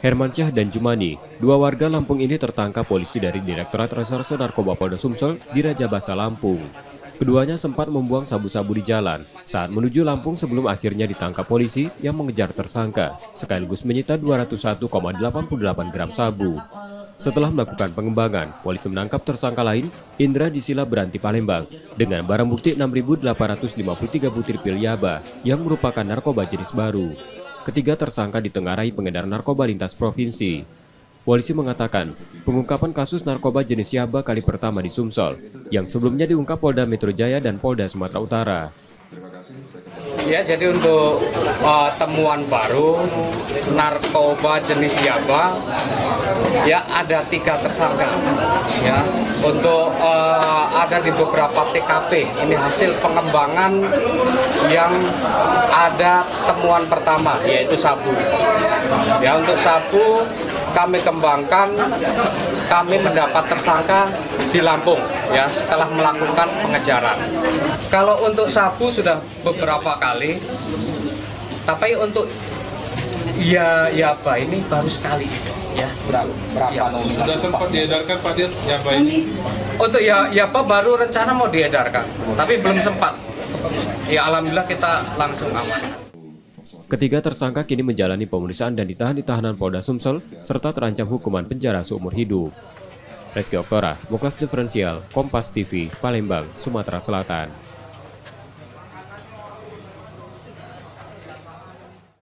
Hermansyah dan Jumani, dua warga Lampung ini tertangkap polisi dari Direktorat Reserse Narkoba Polda Sumsel di Raja Basa Lampung. Keduanya sempat membuang sabu-sabu di jalan saat menuju Lampung sebelum akhirnya ditangkap polisi yang mengejar tersangka, sekaligus menyita 201,88 gram sabu. Setelah melakukan pengembangan, polisi menangkap tersangka lain, Indra Disila Beranti Palembang, dengan barang bukti 6.853 butir pil yaba yang merupakan narkoba jenis baru. Ketiga tersangka ditengarai pengedar narkoba lintas provinsi. Polisi mengatakan, pengungkapan kasus narkoba jenis yaba kali pertama di Sumsel, yang sebelumnya diungkap Polda Metro Jaya dan Polda Sumatera Utara. Ya, jadi untuk uh, temuan baru narkoba jenis yaba, ya ada tiga tersangka. Ya, untuk uh, ada di beberapa TKP. Ini hasil pengembangan yang ada temuan pertama, yaitu sabu. Ya, untuk sabu kami kembangkan, kami mendapat tersangka di Lampung ya setelah melakukan pengejaran. Kalau untuk sabu sudah beberapa kali, tapi untuk ya ya apa ini baru sekali ya. Berapa, berapa Ya. Sudah sempat diedarkan Pak Dir, ya baik. Untuk ya ya apa baru rencana mau diedarkan, tapi belum sempat. Ya alhamdulillah kita langsung aman. Ketiga tersangka kini menjalani pemeriksaan dan ditahan di tahanan Polda Sumsel serta terancam hukuman penjara seumur hidup. Reski Oktora, Muklas Diferensial, Kompas TV, Palembang, Sumatera Selatan.